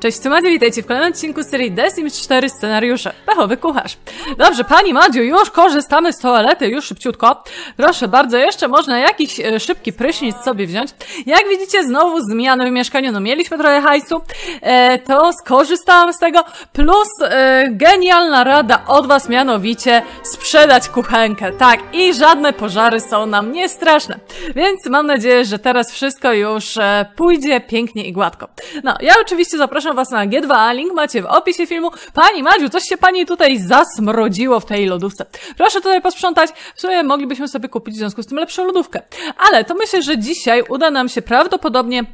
Cześć, tu Madzie, witajcie w kolejnym odcinku serii The Sims 4 scenariusze. Pechowy kucharz. Dobrze, pani Madziu, już korzystamy z toalety, już szybciutko. Proszę bardzo, jeszcze można jakiś e, szybki prysznic sobie wziąć. Jak widzicie, znowu zmiany w mieszkaniu, no mieliśmy trochę hajsu, e, to skorzystałam z tego, plus e, genialna rada od was, mianowicie sprzedać kuchenkę. Tak, i żadne pożary są nam nie straszne. Więc mam nadzieję, że teraz wszystko już e, pójdzie pięknie i gładko. No, ja oczywiście zapraszam was na G2, link macie w opisie filmu. Pani Madziu, coś się pani tutaj zasmrodziło w tej lodówce. Proszę tutaj posprzątać, w sumie moglibyśmy sobie kupić w związku z tym lepszą lodówkę. Ale to myślę, że dzisiaj uda nam się prawdopodobnie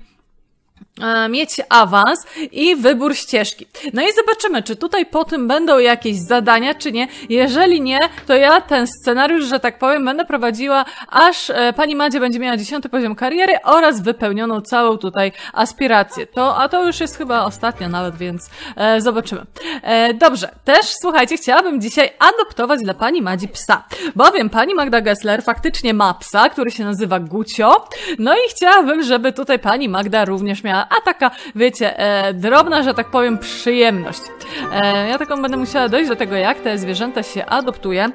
mieć awans i wybór ścieżki. No i zobaczymy, czy tutaj po tym będą jakieś zadania, czy nie. Jeżeli nie, to ja ten scenariusz, że tak powiem, będę prowadziła, aż e, pani Madzie będzie miała 10 poziom kariery oraz wypełnioną całą tutaj aspirację. To, a to już jest chyba ostatnia nawet, więc e, zobaczymy. E, dobrze, też słuchajcie, chciałabym dzisiaj adoptować dla pani Madzi psa, bowiem pani Magda Gessler faktycznie ma psa, który się nazywa Gucio, no i chciałabym, żeby tutaj pani Magda również miała, a taka, wiecie, e, drobna, że tak powiem, przyjemność. E, ja taką będę musiała dojść do tego, jak te zwierzęta się adoptuje.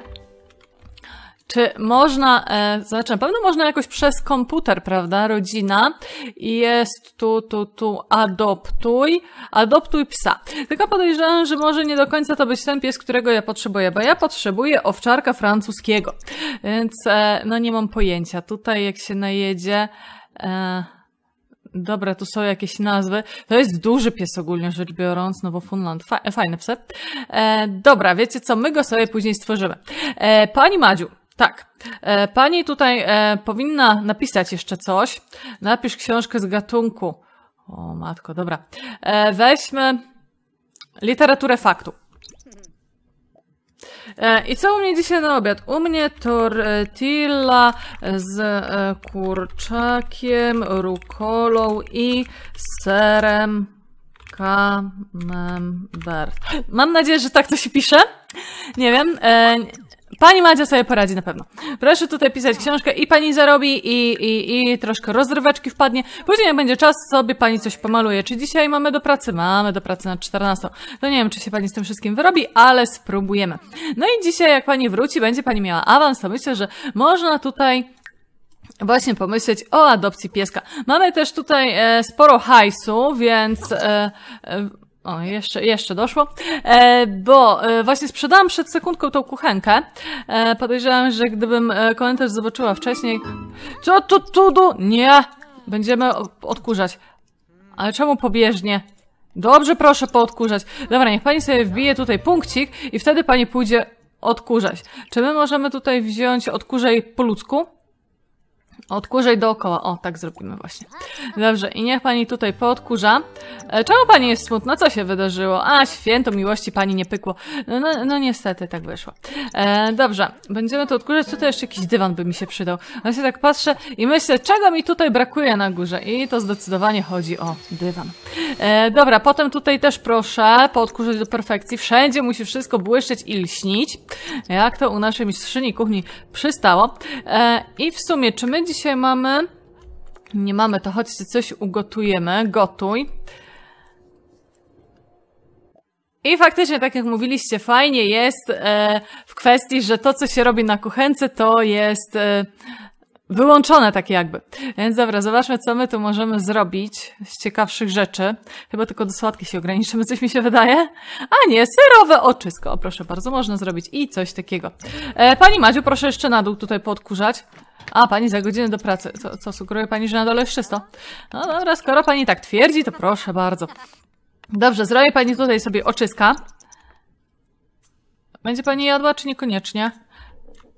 Czy można, e, znaczy na pewno można jakoś przez komputer, prawda, rodzina i jest tu, tu, tu, adoptuj, adoptuj psa. Tylko podejrzewam, że może nie do końca to być ten pies, którego ja potrzebuję, bo ja potrzebuję owczarka francuskiego, więc e, no nie mam pojęcia. Tutaj jak się najedzie, e, Dobra, tu są jakieś nazwy. To jest duży pies ogólnie rzecz biorąc, Nowofunland. Fa fajny pse. E, dobra, wiecie co, my go sobie później stworzymy. E, pani Madziu, tak. E, pani tutaj e, powinna napisać jeszcze coś. Napisz książkę z gatunku. O matko, dobra. E, weźmy literaturę faktu. E, I co u mnie dzisiaj na obiad? U mnie tortilla z e, kurczakiem, rukolą i serem camembert. Mam nadzieję, że tak to się pisze. Nie wiem. Pani Madzia sobie poradzi na pewno. Proszę tutaj pisać książkę i pani zarobi i, i, i troszkę rozryweczki wpadnie. Później jak będzie czas, sobie pani coś pomaluje. Czy dzisiaj mamy do pracy? Mamy do pracy na 14. To nie wiem, czy się pani z tym wszystkim wyrobi, ale spróbujemy. No i dzisiaj jak pani wróci, będzie pani miała awans, to myślę, że można tutaj właśnie pomyśleć o adopcji pieska. Mamy też tutaj e, sporo hajsu, więc e, e, o, jeszcze, jeszcze doszło. E, bo e, właśnie sprzedałam przed sekundką tą kuchenkę. E, podejrzewam, że gdybym e, komentarz zobaczyła wcześniej... Co tu, tu? Nie! Będziemy odkurzać. Ale czemu pobieżnie? Dobrze, proszę poodkurzać. Dobra, niech pani sobie wbije tutaj punkcik i wtedy pani pójdzie odkurzać. Czy my możemy tutaj wziąć odkurzaj po ludzku? Odkurzaj dookoła. O, tak zrobimy właśnie. Dobrze, i niech pani tutaj poodkurza. E, czemu pani jest smutna? Co się wydarzyło? A, święto miłości pani nie pykło. No, no, no niestety, tak wyszło. E, dobrze, będziemy to odkurzać. Tutaj jeszcze jakiś dywan by mi się przydał. Właśnie tak patrzę i myślę, czego mi tutaj brakuje na górze. I to zdecydowanie chodzi o dywan. E, dobra, potem tutaj też proszę poodkurzać do perfekcji. Wszędzie musi wszystko błyszczeć i lśnić. Jak to u naszej mistrzyni kuchni przystało. E, I w sumie, czy my dzisiaj mamy... Nie mamy, to chodźcie coś ugotujemy. Gotuj. I faktycznie, tak jak mówiliście, fajnie jest e, w kwestii, że to, co się robi na kuchence, to jest e, wyłączone tak jakby. Więc dobra, zobaczmy, co my tu możemy zrobić z ciekawszych rzeczy. Chyba tylko do słodkich się ograniczymy, coś mi się wydaje. A nie, serowe oczysko. O, proszę bardzo, można zrobić i coś takiego. E, pani Madziu, proszę jeszcze na dół tutaj poodkurzać. A, pani za godzinę do pracy. Co, co sugeruje pani, że na dole jest czysto? No dobra, skoro pani tak twierdzi, to proszę bardzo. Dobrze, zrobi pani tutaj sobie oczyska. Będzie pani jadła, czy niekoniecznie?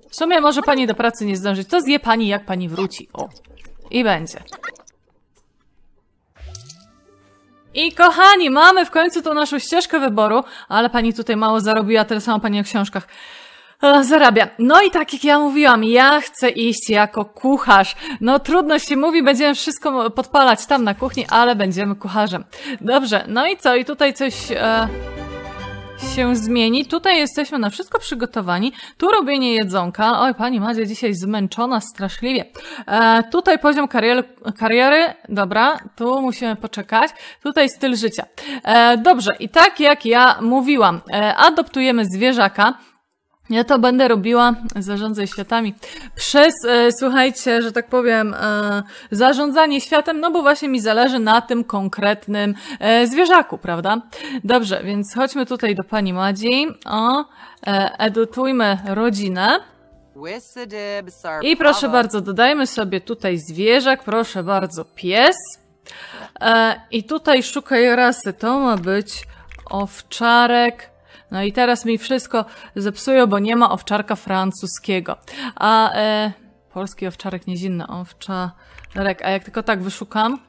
W sumie może pani do pracy nie zdążyć. To zje pani, jak pani wróci. O. I będzie. I kochani, mamy w końcu tą naszą ścieżkę wyboru, ale pani tutaj mało zarobiła, tyle samo pani o książkach zarabia. No i tak jak ja mówiłam, ja chcę iść jako kucharz. No trudno się mówi, będziemy wszystko podpalać tam na kuchni, ale będziemy kucharzem. Dobrze, no i co? I tutaj coś... E się zmieni. Tutaj jesteśmy na wszystko przygotowani. Tu robienie jedzonka. Oj, pani Madzia dzisiaj zmęczona straszliwie. E, tutaj poziom kariery, kariery. Dobra, tu musimy poczekać. Tutaj styl życia. E, dobrze, i tak jak ja mówiłam, e, adoptujemy zwierzaka. Ja to będę robiła, zarządzaj światami, przez, e, słuchajcie, że tak powiem, e, zarządzanie światem, no bo właśnie mi zależy na tym konkretnym e, zwierzaku, prawda? Dobrze, więc chodźmy tutaj do pani Madzi. O, e, edytujmy rodzinę. I proszę bardzo, dodajmy sobie tutaj zwierzak, proszę bardzo, pies. E, I tutaj szukaj rasy, to ma być owczarek, no i teraz mi wszystko zepsują, bo nie ma owczarka francuskiego. A e, polski owczarek niezinny, owczarek. A jak tylko tak wyszukam...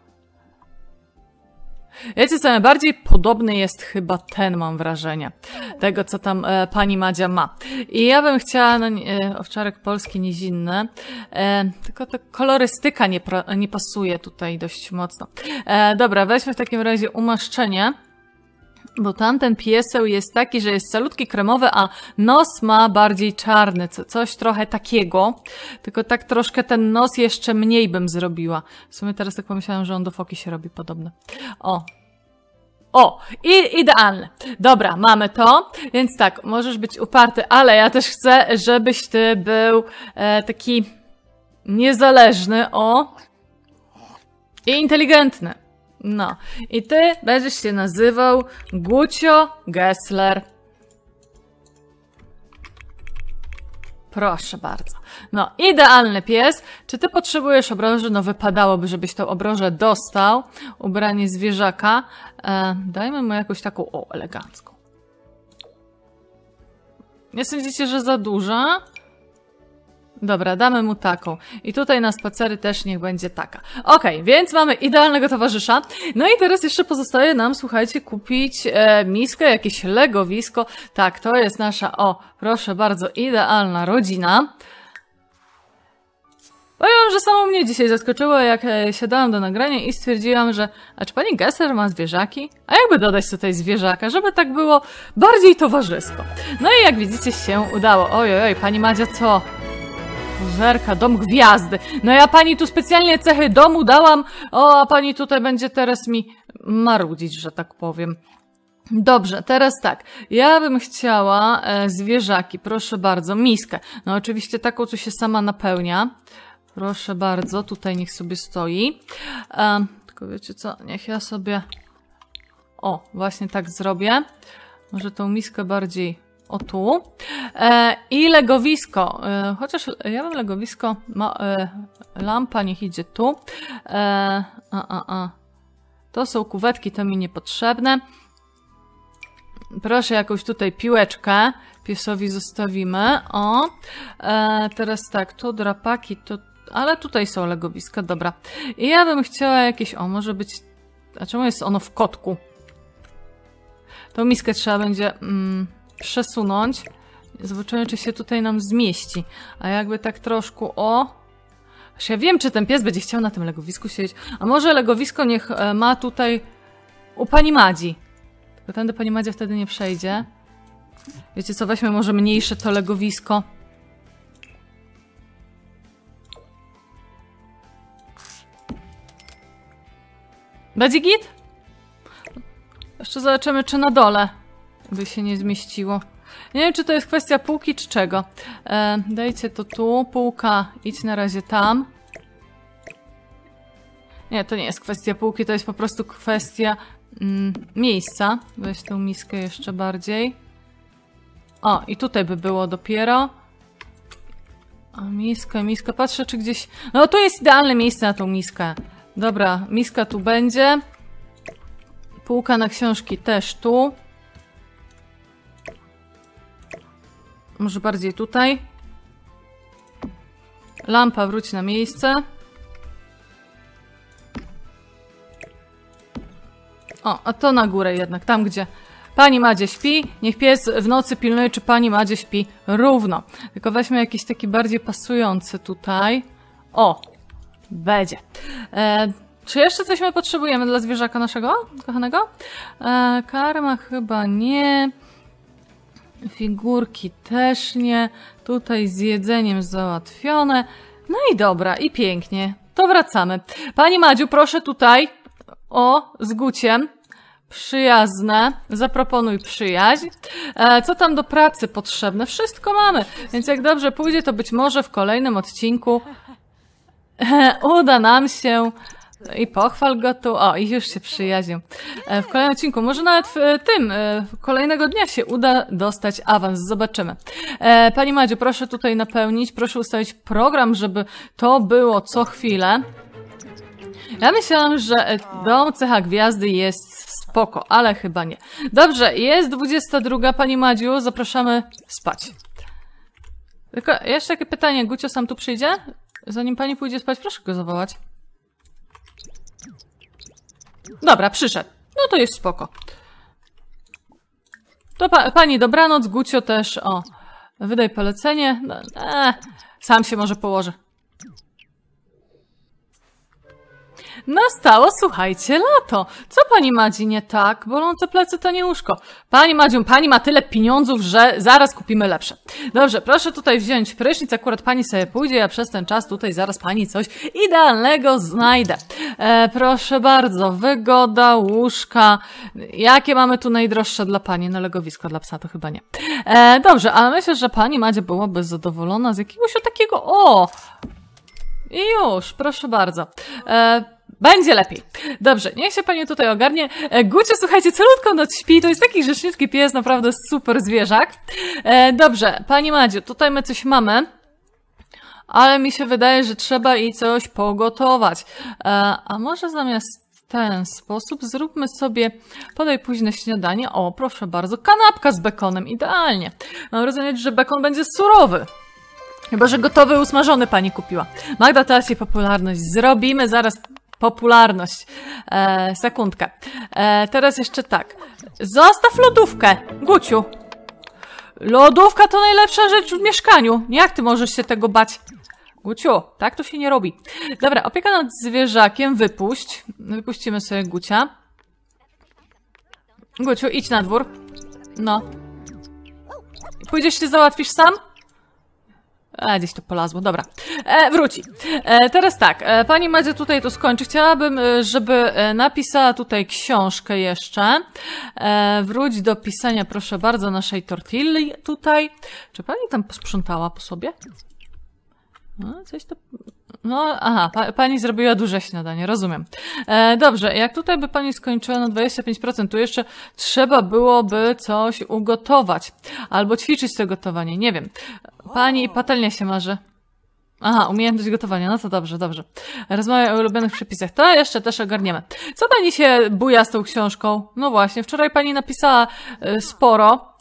Wiecie co, najbardziej podobny jest chyba ten, mam wrażenie. Tego, co tam e, pani Madzia ma. I ja bym chciała, no, e, owczarek polski, niezinny, e, tylko ta kolorystyka nie, nie pasuje tutaj dość mocno. E, dobra, weźmy w takim razie umaszczenie. Bo tamten pieseł jest taki, że jest salutki kremowy, a nos ma bardziej czarny, co, coś trochę takiego. Tylko tak troszkę ten nos jeszcze mniej bym zrobiła. W sumie teraz tak pomyślałam, że on do foki się robi podobny. O, o, i idealne. Dobra, mamy to. Więc tak, możesz być uparty, ale ja też chcę, żebyś ty był e, taki niezależny, o, i inteligentny. No. I ty będziesz się nazywał Gucio Gessler. Proszę bardzo. No, idealny pies. Czy ty potrzebujesz obroży? No, wypadałoby, żebyś tą obrożę dostał. Ubranie zwierzaka. E, dajmy mu jakąś taką, o, elegancką. Nie sądzicie, że za duża? Dobra, damy mu taką. I tutaj na spacery też niech będzie taka. Okej, okay, więc mamy idealnego towarzysza. No i teraz jeszcze pozostaje nam, słuchajcie, kupić e, miskę, jakieś legowisko. Tak, to jest nasza, o, proszę bardzo, idealna rodzina. Powiem, że samo mnie dzisiaj zaskoczyło, jak e, siadałam do nagrania i stwierdziłam, że a czy pani Gesser ma zwierzaki? A jakby dodać tutaj zwierzaka, żeby tak było bardziej towarzysko. No i jak widzicie się udało. Oj, oj, oj, pani Madzia, co? Zerka, dom gwiazdy. No ja pani tu specjalnie cechy domu dałam, o, a pani tutaj będzie teraz mi marudzić, że tak powiem. Dobrze, teraz tak. Ja bym chciała e, zwierzaki, proszę bardzo, miskę. No oczywiście taką, co się sama napełnia. Proszę bardzo, tutaj niech sobie stoi. E, tylko wiecie co, niech ja sobie... O, właśnie tak zrobię. Może tą miskę bardziej o tu. E, I legowisko. E, chociaż ja mam legowisko, ma, e, lampa niech idzie tu. E, a, a, a. To są kuwetki, to mi niepotrzebne. Proszę jakąś tutaj piłeczkę piesowi zostawimy. O, e, teraz tak, tu drapaki, to, ale tutaj są legowiska, dobra. I ja bym chciała jakieś, o, może być, a czemu jest ono w kotku? Tą miskę trzeba będzie... Mm, przesunąć. Zobaczymy, czy się tutaj nam zmieści. A jakby tak troszkę o... Aż ja wiem, czy ten pies będzie chciał na tym legowisku siedzieć. A może legowisko niech e, ma tutaj u pani Madzi. Tylko tędy pani Madzia wtedy nie przejdzie. Wiecie co, weźmy może mniejsze to legowisko. Będzie git? Jeszcze zobaczymy, czy na dole by się nie zmieściło. Nie wiem, czy to jest kwestia półki, czy czego. E, dajcie to tu. Półka, idź na razie tam. Nie, to nie jest kwestia półki, to jest po prostu kwestia mm, miejsca. Weź tą miskę jeszcze bardziej. O, i tutaj by było dopiero. O, miska, miska. Patrzę, czy gdzieś... No, to jest idealne miejsce na tą miskę. Dobra, miska tu będzie. Półka na książki też tu. Może bardziej tutaj. Lampa wróć na miejsce. O, a to na górę jednak, tam gdzie pani Madzie śpi. Niech pies w nocy pilnuje, czy pani Madzie śpi równo. Tylko weźmy jakiś taki bardziej pasujący tutaj. O, będzie. E, czy jeszcze coś my potrzebujemy dla zwierzaka naszego kochanego? E, karma chyba nie. Figurki też nie. Tutaj z jedzeniem załatwione. No i dobra, i pięknie. To wracamy. Pani Madziu, proszę tutaj. O, z guciem. Przyjazne. Zaproponuj przyjaźń. E, co tam do pracy potrzebne? Wszystko mamy. Więc jak dobrze pójdzie, to być może w kolejnym odcinku e, uda nam się i pochwal go tu. O, i już się przyjaźnią. E, w kolejnym odcinku, może nawet w e, tym, e, kolejnego dnia się uda dostać awans. Zobaczymy. Pani Madziu, proszę tutaj napełnić, proszę ustawić program, żeby to było co chwilę. Ja myślałam, że dom cecha gwiazdy jest spoko, ale chyba nie. Dobrze, jest 22, Pani Madziu, zapraszamy spać. Tylko jeszcze takie pytanie, Gucio sam tu przyjdzie? Zanim Pani pójdzie spać, proszę go zawołać. Dobra, przyszedł. No to jest spoko. To pa pani dobranoc, Gucio też, o. Wydaj polecenie. No, e, sam się może położy. Nastało, słuchajcie, lato. Co pani Madzi nie tak? Bolące plecy to nie łóżko. Pani Madziu, pani ma tyle pieniądzów, że zaraz kupimy lepsze. Dobrze, proszę tutaj wziąć prysznic, akurat pani sobie pójdzie, ja przez ten czas tutaj zaraz pani coś idealnego znajdę. E, proszę bardzo, wygoda, łóżka. Jakie mamy tu najdroższe dla pani? No legowisko dla psa to chyba nie. E, dobrze, ale myślę, że pani Madzia byłaby zadowolona z jakiegoś takiego, o, i już, proszę bardzo. E, będzie lepiej. Dobrze, niech się pani tutaj ogarnie. E, Gucio, słuchajcie, celutko noc śpi, to jest taki rzeczniczki pies, naprawdę super zwierzak. E, dobrze, pani Madziu, tutaj my coś mamy. Ale mi się wydaje, że trzeba jej coś pogotować. E, a może zamiast ten sposób zróbmy sobie podaj późne śniadanie. O, proszę bardzo, kanapka z bekonem, idealnie. Mam rozumieć, że bekon będzie surowy. Chyba, że gotowy, usmażony pani kupiła. Magda, teraz jej popularność. Zrobimy zaraz popularność. E, sekundkę. E, teraz jeszcze tak. Zostaw lodówkę, Guciu. Lodówka to najlepsza rzecz w mieszkaniu. Jak ty możesz się tego bać? Guciu, tak to się nie robi. Dobra, opieka nad zwierzakiem, wypuść. Wypuścimy sobie Gucia. Guciu, idź na dwór. No. Pójdziesz się załatwisz sam? A, gdzieś to polazło, dobra. E, wróci. E, teraz tak, e, pani Madzia tutaj to skończy. Chciałabym, e, żeby e, napisała tutaj książkę jeszcze. E, wróć do pisania, proszę bardzo, naszej tortilli tutaj. Czy pani tam posprzątała po sobie? No, coś to... No, aha, pa, pani zrobiła duże śniadanie, rozumiem. E, dobrze, jak tutaj by pani skończyła na 25%, tu jeszcze trzeba byłoby coś ugotować. Albo ćwiczyć to gotowanie, nie wiem. Pani patelnia się marzy. Aha, umiejętność gotowania, no to dobrze, dobrze. Rozmawiaj o ulubionych przepisach, to jeszcze też ogarniemy. Co pani się buja z tą książką? No właśnie, wczoraj pani napisała y, sporo.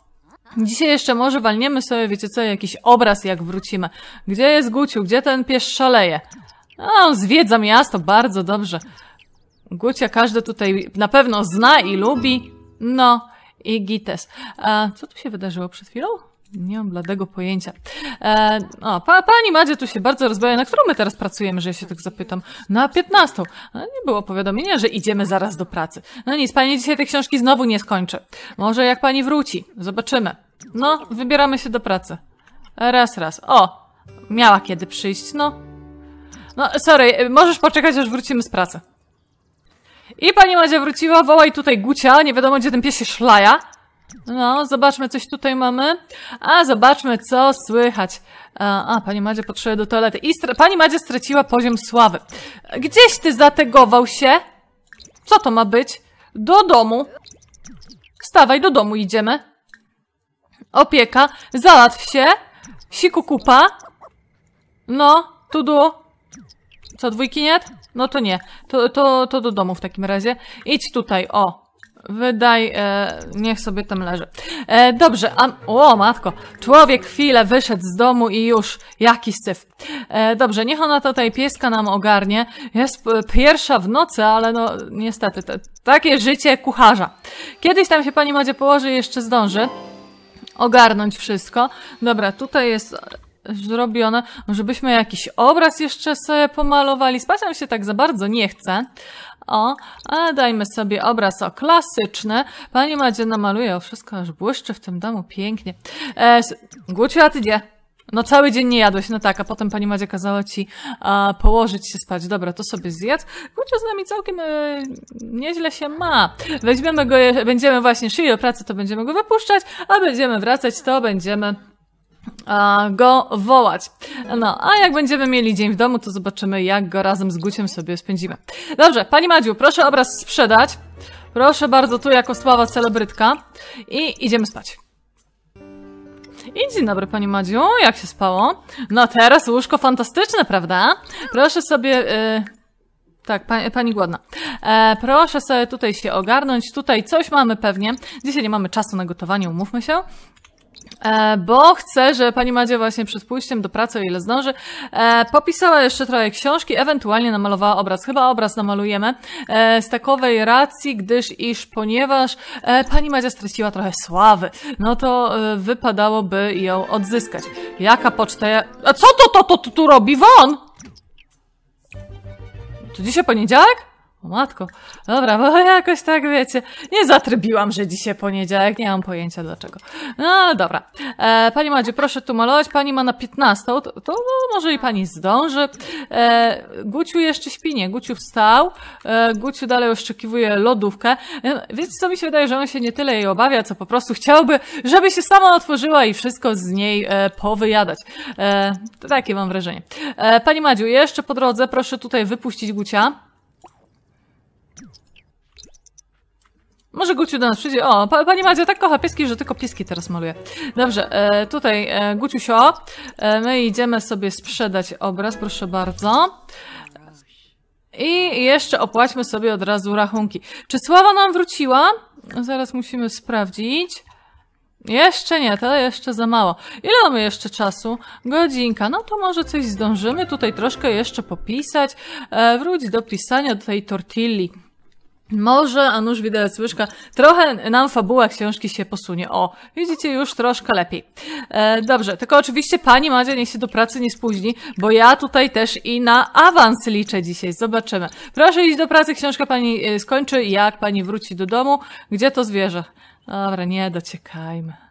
Dzisiaj jeszcze może walniemy sobie, wiecie co, jakiś obraz jak wrócimy. Gdzie jest Guciu? Gdzie ten pies szaleje? A, on zwiedza miasto, bardzo dobrze. Gucia każdy tutaj na pewno zna i lubi. No, i Gites. A co tu się wydarzyło przed chwilą? Nie mam bladego pojęcia. E, o, pa, pani Madzia tu się bardzo rozbawia. Na którą my teraz pracujemy, że ja się tak zapytam? Na 15. No, nie było powiadomienia, że idziemy zaraz do pracy. No nic, pani dzisiaj tej książki znowu nie skończy. Może jak pani wróci. Zobaczymy. No, wybieramy się do pracy. Raz, raz. O, miała kiedy przyjść, no. No, sorry, możesz poczekać, aż wrócimy z pracy. I pani Madzia wróciła, wołaj tutaj Gucia, nie wiadomo gdzie ten pies się szlaja. No, zobaczmy, coś tutaj mamy. A, zobaczmy, co słychać. A, a pani Madzia potrzebuje do toalety. I pani Madzia straciła poziom sławy. Gdzieś ty zategował się? Co to ma być? Do domu. Wstawaj, do domu idziemy. Opieka, załatw się. Siku kupa. No, tudu. Co, dwójki nie? No to nie. To, to, to do domu w takim razie. Idź tutaj, o. Wydaj, e, niech sobie tam leży. E, dobrze, a, o matko, człowiek chwilę wyszedł z domu i już, jaki syf. E, dobrze, niech ona tutaj pieska nam ogarnie. Jest pierwsza w nocy, ale no niestety, to, takie życie kucharza. Kiedyś tam się pani Madzie położy i jeszcze zdąży ogarnąć wszystko. Dobra, tutaj jest zrobione, żebyśmy jakiś obraz jeszcze sobie pomalowali. Spać się tak za bardzo nie chce, O, a dajmy sobie obraz o klasyczny. Pani Madzie namaluje, o wszystko aż błyszczy w tym domu, pięknie. E, Guciu, a ty gdzie? No cały dzień nie jadłeś, no tak, a potem pani Madzia kazała ci a, położyć się spać. Dobra, to sobie zjedz. Guciu z nami całkiem e, nieźle się ma. Weźmiemy go, będziemy właśnie szli do pracy, to będziemy go wypuszczać, a będziemy wracać, to będziemy go wołać. No, a jak będziemy mieli dzień w domu, to zobaczymy, jak go razem z Guciem sobie spędzimy. Dobrze, pani Madziu, proszę obraz sprzedać. Proszę bardzo, tu jako sława celebrytka. I idziemy spać. I dzień dobry, pani Madziu, jak się spało? No teraz łóżko fantastyczne, prawda? Proszę sobie... y, tak, pani, pani głodna. E, proszę sobie tutaj się ogarnąć. Tutaj coś mamy pewnie. Dzisiaj nie mamy czasu na gotowanie, umówmy się. E, bo chcę, że pani Madzia właśnie przed pójściem do pracy, o ile zdąży, e, popisała jeszcze trochę książki, ewentualnie namalowała obraz. Chyba obraz namalujemy e, z takowej racji, gdyż iż ponieważ pani Madzia straciła trochę sławy, no to wypadałoby ją odzyskać. Jaka poczta? ja- A co to, to, to, to tu robi? Won! To dzisiaj poniedziałek? O matko. Dobra, bo jakoś tak wiecie. Nie zatrybiłam, że dzisiaj poniedziałek. Nie mam pojęcia dlaczego. No dobra. E, pani Madzie, proszę tu malować. Pani ma na 15. To, to no, może i pani zdąży. E, Guciu jeszcze śpi, nie. Guciu wstał. E, Guciu dalej oszczekiwuje lodówkę. E, wiecie co mi się wydaje, że on się nie tyle jej obawia, co po prostu chciałby, żeby się sama otworzyła i wszystko z niej e, powyjadać. E, takie mam wrażenie. E, pani Madziu, jeszcze po drodze proszę tutaj wypuścić Gucia. Może Guciu do nas przyjdzie. O, pa, pani Madzia tak kocha pieski, że tylko pieski teraz maluje. Dobrze, e, tutaj e, Guciusio, e, my idziemy sobie sprzedać obraz, proszę bardzo. I jeszcze opłaćmy sobie od razu rachunki. Czy Sława nam wróciła? Zaraz musimy sprawdzić. Jeszcze nie, to jeszcze za mało. Ile mamy jeszcze czasu? Godzinka. No to może coś zdążymy tutaj troszkę jeszcze popisać. E, wróć do pisania do tej tortilli. Może, a nuż widać słyszka, trochę nam fabuła książki się posunie. O, widzicie już troszkę lepiej. E, dobrze, tylko oczywiście pani Madzia niech się do pracy nie spóźni, bo ja tutaj też i na awans liczę dzisiaj. Zobaczymy. Proszę iść do pracy, książka pani e, skończy, jak pani wróci do domu. Gdzie to zwierzę? Dobra, nie dociekajmy.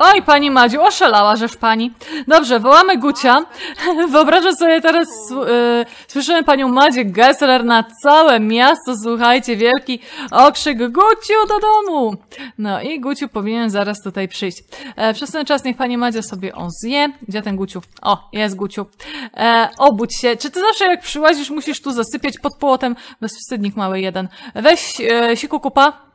Oj, pani Madziu, oszalała, żeż pani. Dobrze, wołamy Gucia. Wyobrażam sobie teraz, yy, słyszymy panią Madzię Gessler na całe miasto, słuchajcie, wielki okrzyk Guciu do domu. No i Guciu powinien zaraz tutaj przyjść. E, przez ten czas niech pani Madzia sobie on zje. Gdzie ten Guciu? O, jest Guciu. E, obudź się. Czy ty zawsze jak przyłazisz musisz tu zasypiać pod płotem? Bezwstydnik mały jeden. Weź e, siku kupa.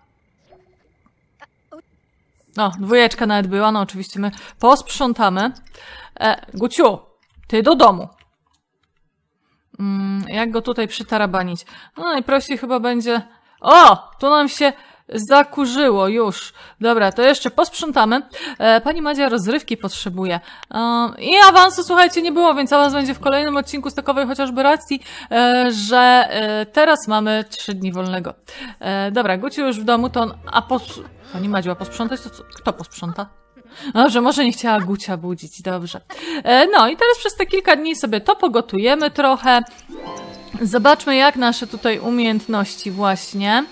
No, dwójeczka nawet była, no oczywiście my posprzątamy. E, Guciu, ty do domu. Mm, jak go tutaj przytarabanić? No najprościej chyba będzie... O! Tu nam się zakurzyło już. Dobra, to jeszcze posprzątamy. E, pani Madzia rozrywki potrzebuje. E, I awansu, słuchajcie, nie było, więc awans będzie w kolejnym odcinku z takowej chociażby racji, e, że e, teraz mamy trzy dni wolnego. E, dobra, Guciu już w domu, to on... A pos... Pani Madziu, a posprzątać to co? Kto posprząta? Dobrze, może nie chciała Gucia budzić, dobrze. E, no i teraz przez te kilka dni sobie to pogotujemy trochę. Zobaczmy, jak nasze tutaj umiejętności właśnie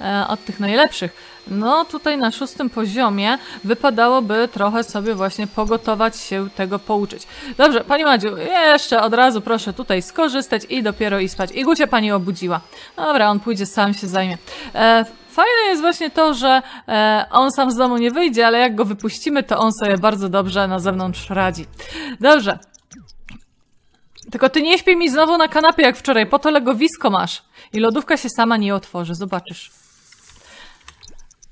e, od tych najlepszych. No tutaj na szóstym poziomie wypadałoby trochę sobie właśnie pogotować się tego pouczyć. Dobrze, Pani Madziu, jeszcze od razu proszę tutaj skorzystać i dopiero i spać. I Gucia Pani obudziła. Dobra, on pójdzie, sam się zajmie. E, Fajne jest właśnie to, że e, on sam z domu nie wyjdzie, ale jak go wypuścimy, to on sobie bardzo dobrze na zewnątrz radzi. Dobrze. Tylko ty nie śpij mi znowu na kanapie jak wczoraj, po to legowisko masz. I lodówka się sama nie otworzy, zobaczysz.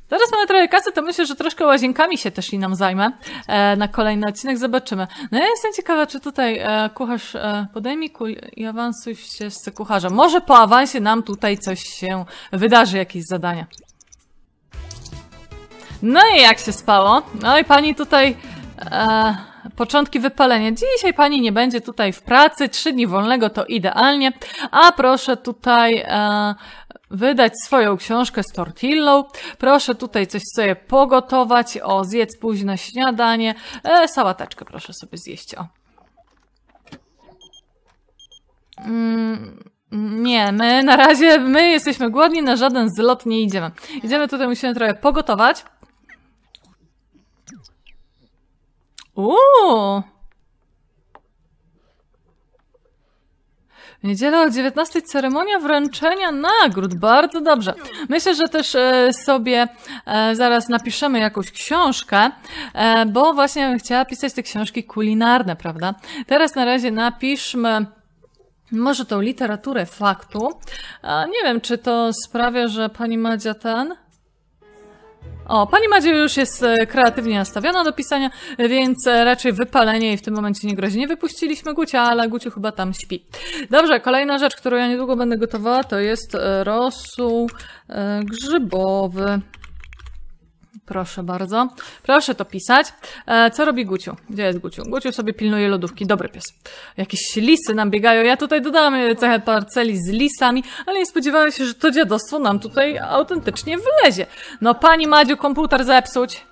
Teraz mamy trochę kasy, to myślę, że troszkę łazienkami się też i nam zajmę. E, na kolejny odcinek zobaczymy. No ja jestem ciekawa, czy tutaj e, kucharz e, podejmij kul i awansuj w ścieżce kucharza. Może po awansie nam tutaj coś się wydarzy, jakieś zadania. No i jak się spało? No i pani tutaj e, początki wypalenia. Dzisiaj pani nie będzie tutaj w pracy, trzy dni wolnego to idealnie, a proszę tutaj e, wydać swoją książkę z tortillą. Proszę tutaj coś sobie pogotować, o zjedz późne śniadanie, e, sałateczkę proszę sobie zjeść, o. Mm, Nie, my na razie, my jesteśmy głodni, na żaden zlot nie idziemy. Idziemy tutaj, musimy trochę pogotować. Uuu! W niedzielę o 19 ceremonia wręczenia nagród. Bardzo dobrze. Myślę, że też e, sobie e, zaraz napiszemy jakąś książkę, e, bo właśnie bym chciała pisać te książki kulinarne, prawda? Teraz na razie napiszmy może tą literaturę faktu. Nie wiem, czy to sprawia, że pani Madzia ten... O, pani Madzia już jest e, kreatywnie nastawiona do pisania, więc e, raczej wypalenie jej w tym momencie nie grozi. Nie wypuściliśmy Gucia, ale Guciu chyba tam śpi. Dobrze, kolejna rzecz, którą ja niedługo będę gotowała, to jest e, rosół grzybowy. Proszę bardzo. Proszę to pisać. E, co robi Guciu? Gdzie jest Guciu? Guciu sobie pilnuje lodówki. Dobry pies. Jakieś lisy nam biegają. Ja tutaj dodałam cechę parceli z lisami, ale nie spodziewałam się, że to dziadostwo nam tutaj autentycznie wylezie. No pani Madziu, komputer zepsuć.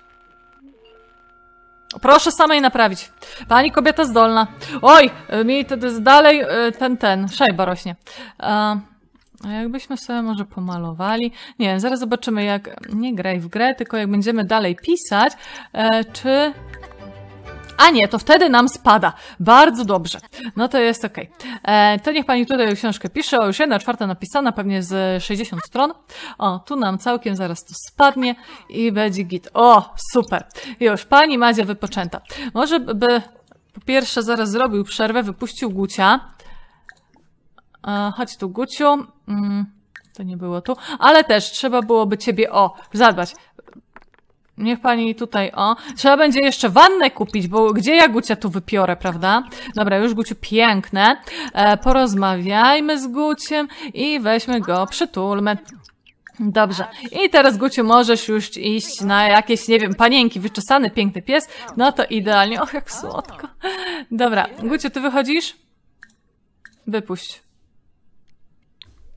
Proszę samej naprawić. Pani kobieta zdolna. Oj, e, mi dalej e, ten, ten, szajba rośnie. E, a jakbyśmy sobie może pomalowali, nie wiem, zaraz zobaczymy jak, nie graj w grę, tylko jak będziemy dalej pisać, e, czy... A nie, to wtedy nam spada. Bardzo dobrze. No to jest ok. E, to niech pani tutaj książkę pisze. O, już jedna czwarta napisana, pewnie z 60 stron. O, tu nam całkiem zaraz to spadnie i będzie git. O, super. Już, pani Madzia wypoczęta. Może by po pierwsze zaraz zrobił przerwę, wypuścił Gucia. E, chodź tu, Guciu. Mm, to nie było tu. Ale też trzeba byłoby ciebie, o, zadbać. Niech pani tutaj, o. Trzeba będzie jeszcze wannę kupić, bo gdzie ja Gucia tu wypiorę, prawda? Dobra, już Guciu piękne. E, porozmawiajmy z Guciem i weźmy go, przytulmy. Dobrze. I teraz, Guciu, możesz już iść na jakieś, nie wiem, panienki, wyczesany, piękny pies. No to idealnie. Och, jak słodko. Dobra, Guciu, ty wychodzisz? Wypuść.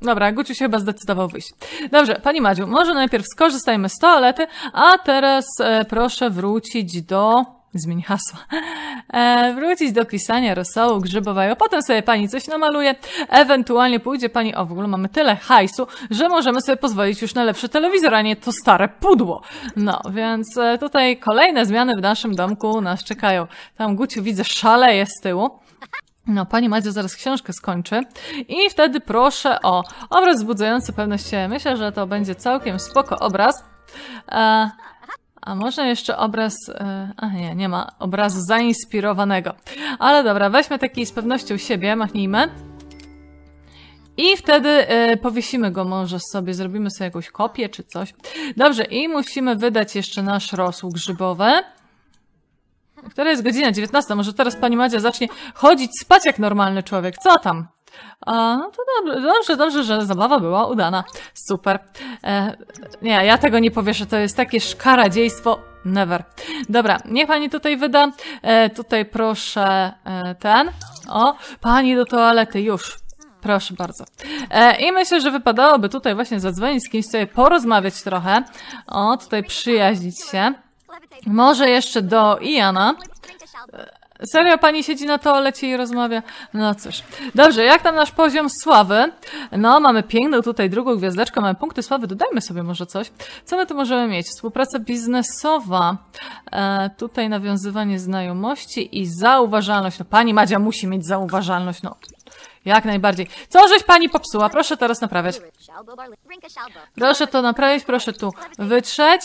Dobra, Guciu się chyba zdecydował wyjść. Dobrze, Pani Madziu, może najpierw skorzystajmy z toalety, a teraz e, proszę wrócić do... Zmień hasło. E, wrócić do pisania rosołu grzybowego. Potem sobie pani coś namaluje. Ewentualnie pójdzie pani, o w ogóle mamy tyle hajsu, że możemy sobie pozwolić już na lepszy telewizor, a nie to stare pudło. No, więc e, tutaj kolejne zmiany w naszym domku nas czekają. Tam Guciu widzę szaleje z tyłu. No, pani Madzia zaraz książkę skończy i wtedy proszę o obraz wzbudzający pewność siebie. Myślę, że to będzie całkiem spoko obraz. E, a może jeszcze obraz... E, a nie, nie ma obrazu zainspirowanego. Ale dobra, weźmy taki z pewnością siebie, machnijmy. I wtedy e, powiesimy go może sobie, zrobimy sobie jakąś kopię czy coś. Dobrze, i musimy wydać jeszcze nasz rosół grzybowy. Która jest godzina 19? Może teraz pani Madzia zacznie chodzić, spać jak normalny człowiek. Co tam? A, no to dobrze, dobrze, dobrze, że zabawa była udana. Super. E, nie, ja tego nie powieszę, to jest takie szkaradziejstwo. Never. Dobra, niech pani tutaj wyda. E, tutaj proszę e, ten. O, pani do toalety, już. Proszę bardzo. E, I myślę, że wypadałoby tutaj właśnie zadzwonić z kimś, sobie porozmawiać trochę. O, tutaj przyjaźnić się. Może jeszcze do Iana. Serio, pani siedzi na toalecie i rozmawia? No cóż. Dobrze, jak tam nasz poziom sławy? No, mamy piękną tutaj drugą gwiazdeczkę, mamy punkty sławy, dodajmy sobie może coś. Co my tu możemy mieć? Współpraca biznesowa, e, tutaj nawiązywanie znajomości i zauważalność. No, pani Madzia musi mieć zauważalność, no. Jak najbardziej. Co żeś pani popsuła? Proszę teraz naprawiać. Proszę to naprawić, proszę tu wytrzeć.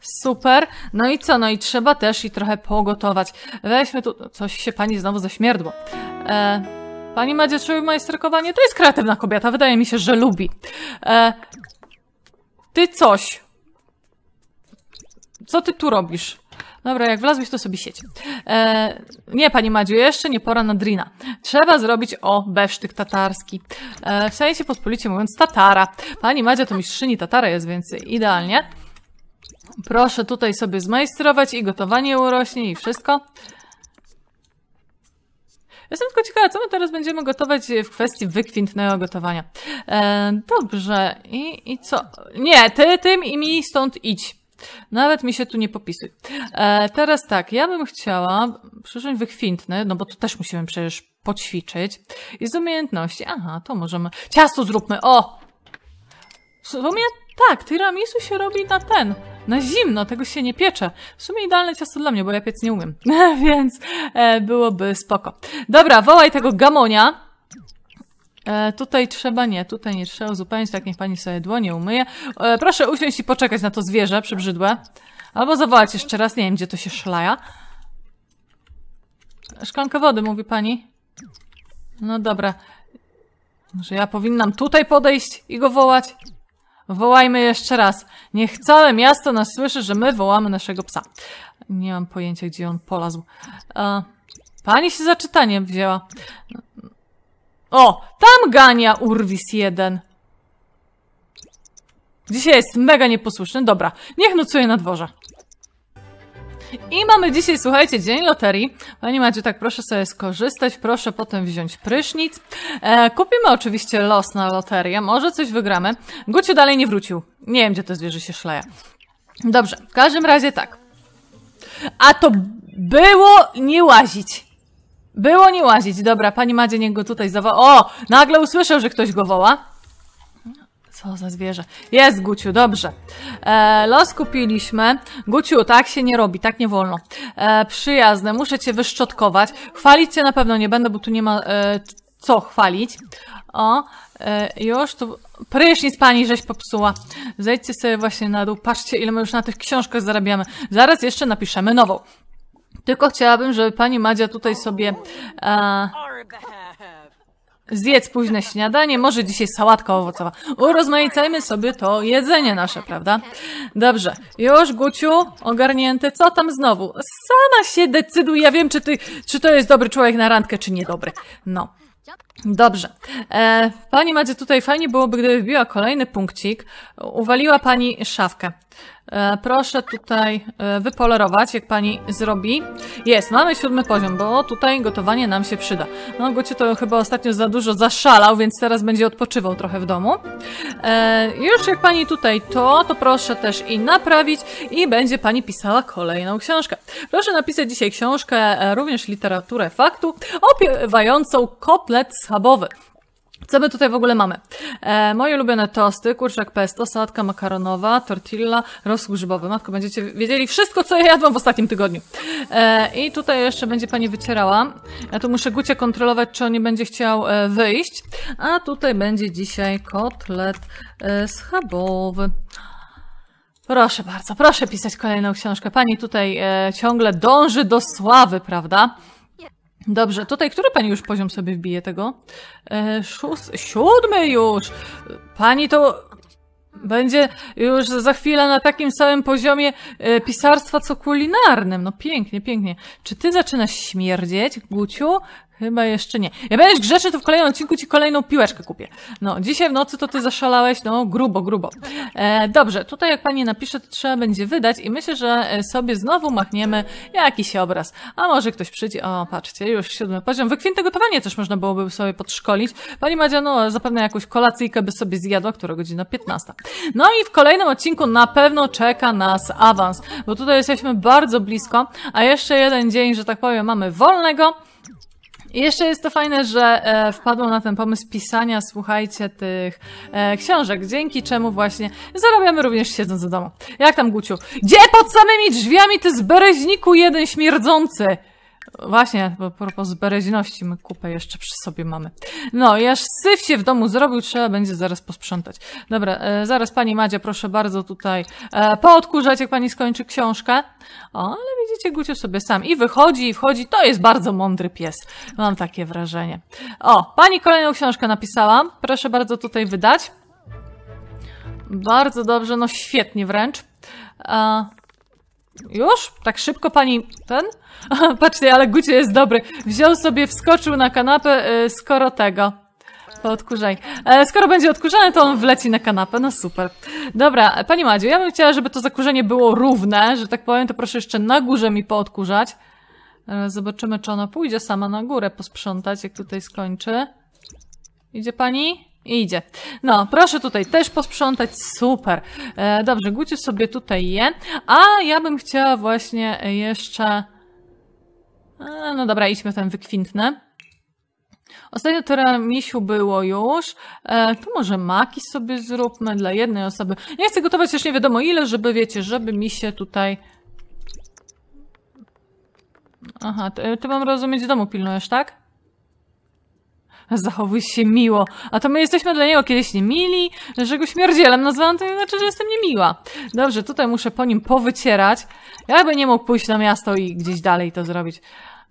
Super. No i co? No i trzeba też i trochę pogotować. Weźmy tu... Coś się pani znowu zaśmierdło. E, pani Madzia czuje majsterkowanie? To jest kreatywna kobieta. Wydaje mi się, że lubi. E, ty coś. Co ty tu robisz? Dobra, jak wlazłeś, to sobie sieć. E, nie, pani Madziu, jeszcze nie pora na drina. Trzeba zrobić, o, besztyk tatarski. E, w sensie pospolicie mówiąc, tatara. Pani Madzia to mistrzyni tatara jest, więc idealnie. Proszę tutaj sobie zmajstrować i gotowanie urośnie i wszystko. Jestem tylko ciekawa, co my teraz będziemy gotować w kwestii wykwintnego gotowania. E, dobrze. I, I co? Nie, ty tym i mi stąd idź. Nawet mi się tu nie popisuj. E, teraz tak, ja bym chciała przyjąć wykwintny, no bo tu też musimy przecież poćwiczyć. I z umiejętności, aha, to możemy... Ciasto zróbmy, o! W sumie tak, tiramisu się robi na ten, na zimno, tego się nie piecze. W sumie idealne ciasto dla mnie, bo ja piec nie umiem, więc e, byłoby spoko. Dobra, wołaj tego gamonia. E, tutaj trzeba, nie, tutaj nie trzeba uzupełnić, tak niech pani sobie dłonie umyje. E, proszę usiąść i poczekać na to zwierzę przybrzydłe. Albo zawołać jeszcze raz, nie wiem gdzie to się szlaja. Szklanka wody, mówi pani. No dobra. Może ja powinnam tutaj podejść i go wołać? Wołajmy jeszcze raz. Niech całe miasto nas słyszy, że my wołamy naszego psa. Nie mam pojęcia, gdzie on polazł. E, pani się za czytanie wzięła. O, tam gania Urwis jeden. Dzisiaj jest mega nieposłuszny. Dobra, niech nocuje na dworze. I mamy dzisiaj, słuchajcie, dzień loterii. Pani Madziu, tak proszę sobie skorzystać, proszę potem wziąć prysznic. E, kupimy oczywiście los na loterię, może coś wygramy. Guciu dalej nie wrócił. Nie wiem, gdzie to zwierzę się szleje. Dobrze, w każdym razie tak. A to było nie łazić. Było nie łazić. Dobra, pani Madzie niech go tutaj zawoła. O! Nagle usłyszał, że ktoś go woła. Co za zwierzę. Jest, Guciu, dobrze. E, los kupiliśmy. Guciu, tak się nie robi, tak nie wolno. E, przyjazne, muszę cię wyszczotkować. Chwalić cię na pewno nie będę, bo tu nie ma e, co chwalić. O, e, już tu... Prysznic pani żeś popsuła. Zejdźcie sobie właśnie na dół. Patrzcie, ile my już na tych książkach zarabiamy. Zaraz jeszcze napiszemy nową. Tylko chciałabym, żeby pani Madzia tutaj sobie e, zjedz późne śniadanie, może dzisiaj sałatka owocowa. Urozmaicajmy sobie to jedzenie nasze, prawda? Dobrze, już Guciu, ogarnięty, co tam znowu? Sama się decyduj, ja wiem, czy, ty, czy to jest dobry człowiek na randkę, czy niedobry. No. Dobrze. E, pani Madzie, tutaj fajnie byłoby, gdyby wbiła kolejny punkcik. Uwaliła Pani szafkę. E, proszę tutaj e, wypolerować, jak Pani zrobi. Jest, mamy siódmy poziom, bo tutaj gotowanie nam się przyda. No, Guciu to chyba ostatnio za dużo zaszalał, więc teraz będzie odpoczywał trochę w domu. Już jak Pani tutaj to, to proszę też i naprawić i będzie Pani pisała kolejną książkę. Proszę napisać dzisiaj książkę, również literaturę faktu, opiewającą kotlet schabowy. Co my tutaj w ogóle mamy? E, moje ulubione tosty, kurczak pesto, sałatka makaronowa, tortilla, rosół grzybowy. Matko, będziecie wiedzieli wszystko, co ja jadłam w ostatnim tygodniu. E, I tutaj jeszcze będzie pani wycierała. Ja tu muszę Gucie kontrolować, czy on nie będzie chciał e, wyjść. A tutaj będzie dzisiaj kotlet e, schabowy. Proszę bardzo, proszę pisać kolejną książkę. Pani tutaj e, ciągle dąży do sławy, prawda? Dobrze, tutaj który pani już poziom sobie wbije tego? E, szóst, siódmy już! Pani to będzie już za chwilę na takim samym poziomie e, pisarstwa co kulinarnym. No pięknie, pięknie. Czy ty zaczynasz śmierdzieć, Guciu? Chyba jeszcze nie. Ja będziesz grzeczny, to w kolejnym odcinku ci kolejną piłeczkę kupię. No, dzisiaj w nocy to ty zaszalałeś, no, grubo, grubo. E, dobrze, tutaj jak pani napisze, to trzeba będzie wydać i myślę, że e, sobie znowu machniemy jakiś obraz. A może ktoś przyjdzie, o, patrzcie, już siódmy poziom. Wykwinte gotowanie też można byłoby sobie podszkolić. Pani Madzia, no, zapewne jakąś kolacyjkę by sobie zjadła, która godzina 15. No i w kolejnym odcinku na pewno czeka nas awans, bo tutaj jesteśmy bardzo blisko, a jeszcze jeden dzień, że tak powiem, mamy wolnego. I jeszcze jest to fajne, że e, wpadłam na ten pomysł pisania, słuchajcie, tych e, książek, dzięki czemu właśnie zarabiamy również siedząc w domu. Jak tam, Guciu? Gdzie pod samymi drzwiami ty z bereźniku jeden śmierdzący? Właśnie, bo propos bereźności, my kupę jeszcze przy sobie mamy. No aż syf się w domu zrobił, trzeba będzie zaraz posprzątać. Dobra, e, zaraz pani Madzia, proszę bardzo tutaj e, poodkurzać, jak pani skończy książkę. O, ale widzicie, Guciu sobie sam i wychodzi, i wchodzi. To jest bardzo mądry pies. Mam takie wrażenie. O, pani kolejną książkę napisała. Proszę bardzo tutaj wydać. Bardzo dobrze, no świetnie wręcz. E, już? Tak szybko pani ten? Patrzcie, ale Gucie jest dobry. Wziął sobie, wskoczył na kanapę, yy, skoro tego. Poodkurzaj. E, skoro będzie odkurzane, to on wleci na kanapę. No super. Dobra, Pani Madziu, ja bym chciała, żeby to zakurzenie było równe, że tak powiem, to proszę jeszcze na górze mi poodkurzać. E, zobaczymy, czy ona pójdzie sama na górę posprzątać, jak tutaj skończy. Idzie Pani? Idzie. No, proszę tutaj też posprzątać, super. E, dobrze, Guciu sobie tutaj je, a ja bym chciała właśnie jeszcze... E, no dobra, idźmy ten wykwintne. Ostatnio tiramisu było już. E, tu może maki sobie zróbmy dla jednej osoby. Nie chcę gotować też nie wiadomo ile, żeby wiecie, żeby mi się tutaj... Aha, ty, ty mam rozumieć, domu pilnujesz, tak? Zachowuj się miło. A to my jesteśmy dla niego kiedyś niemili, że go śmierdzielem nazwałam, to znaczy, że jestem niemiła. Dobrze, tutaj muszę po nim powycierać. Ja by nie mógł pójść na miasto i gdzieś dalej to zrobić.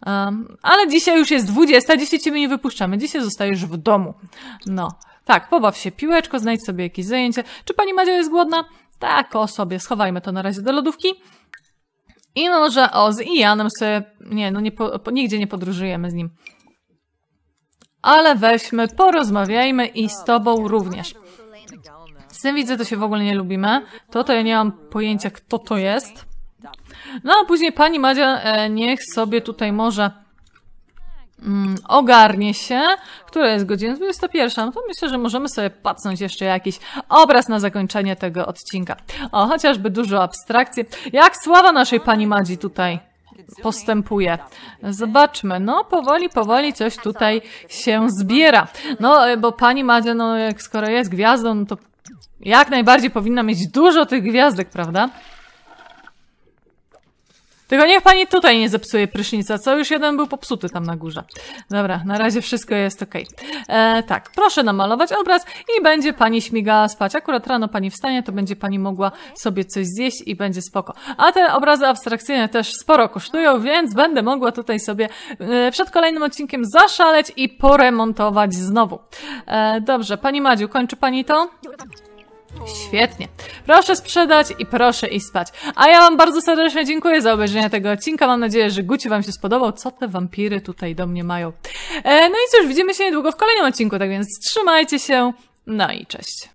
Um, ale dzisiaj już jest 20, dzisiaj ciebie nie wypuszczamy. Dzisiaj zostajesz w domu. No. Tak, pobaw się piłeczko, znajdź sobie jakieś zajęcie. Czy pani Madzia jest głodna? Tak, o sobie. Schowajmy to na razie do lodówki. I może o, z Ianem sobie... Nie, no nie po, nigdzie nie podróżujemy z nim. Ale weźmy, porozmawiajmy i z tobą również. Z tym widzę, to się w ogóle nie lubimy. To to ja nie mam pojęcia, kto to jest. No a później pani Madzia e, niech sobie tutaj może mm, ogarnie się. Która jest godzina? 21. No to myślę, że możemy sobie pacnąć jeszcze jakiś obraz na zakończenie tego odcinka. O, chociażby dużo abstrakcji. Jak sława naszej pani Madzi tutaj postępuje. Zobaczmy, no powoli, powoli coś tutaj się zbiera. No, bo pani Madzia, no jak skoro jest gwiazdą, no to jak najbardziej powinna mieć dużo tych gwiazdek, prawda? Tylko niech pani tutaj nie zepsuje prysznica, co już jeden był popsuty tam na górze. Dobra, na razie wszystko jest ok. E, tak, proszę namalować obraz i będzie pani śmigała spać. Akurat rano pani wstanie, to będzie pani mogła sobie coś zjeść i będzie spoko. A te obrazy abstrakcyjne też sporo kosztują, więc będę mogła tutaj sobie e, przed kolejnym odcinkiem zaszaleć i poremontować znowu. E, dobrze, pani Madziu, kończy pani to? Świetnie. Proszę sprzedać i proszę iść spać. A ja wam bardzo serdecznie dziękuję za obejrzenie tego odcinka. Mam nadzieję, że Guci wam się spodobał. Co te wampiry tutaj do mnie mają? E, no i cóż, widzimy się niedługo w kolejnym odcinku, tak więc trzymajcie się. No i cześć.